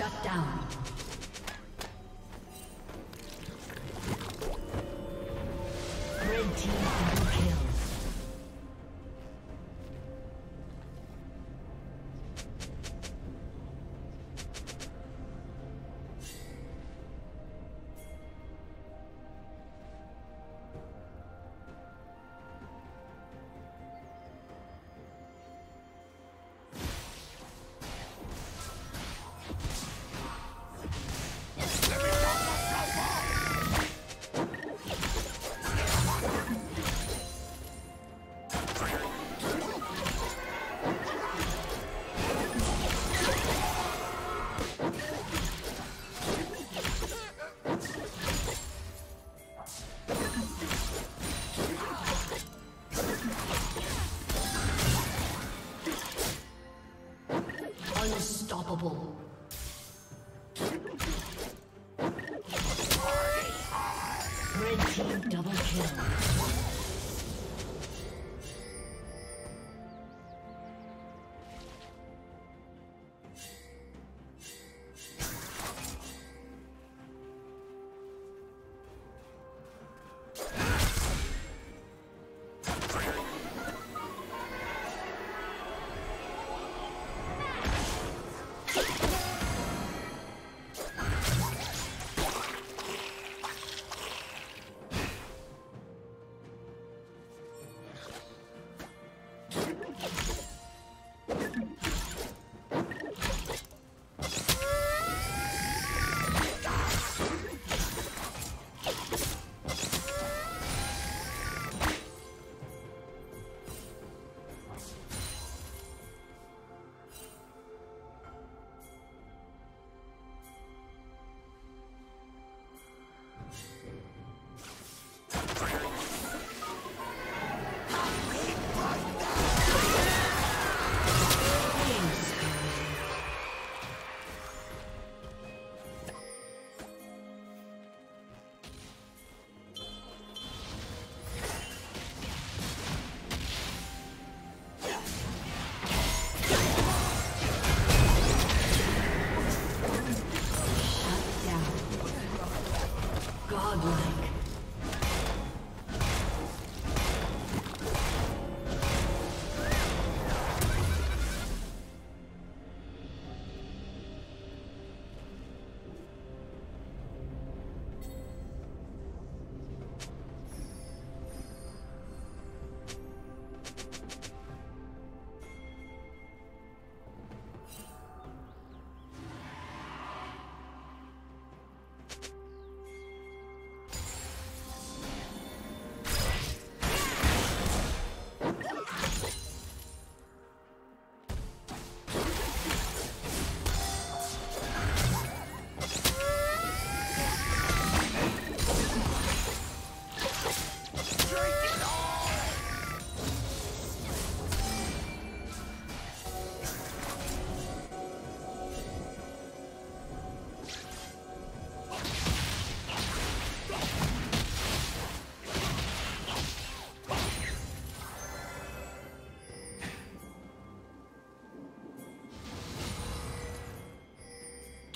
Shut down.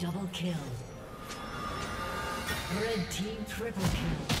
Red team double kill. Red team triple kill.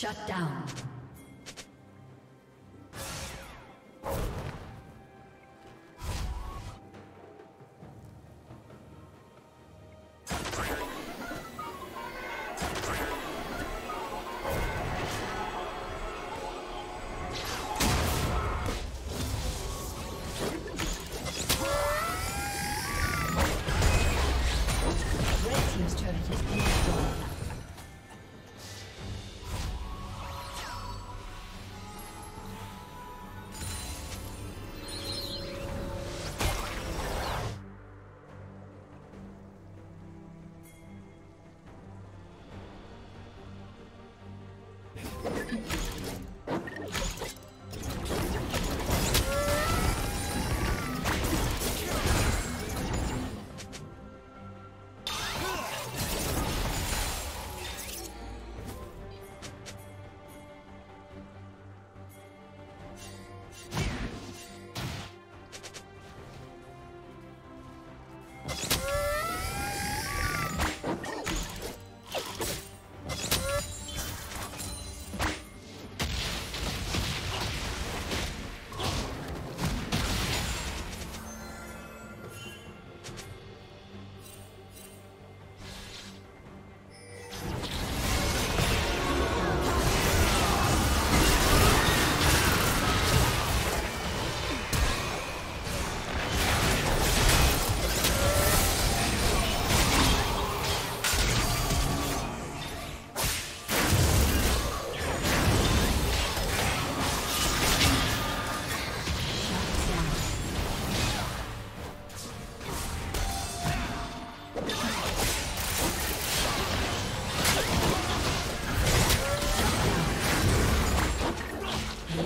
Shut down.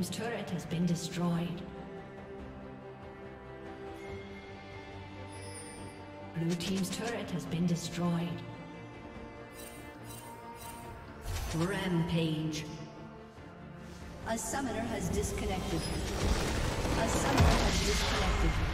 Team's turret has been destroyed. Blue Team's turret has been destroyed. Rampage. A summoner has disconnected. A summoner has disconnected.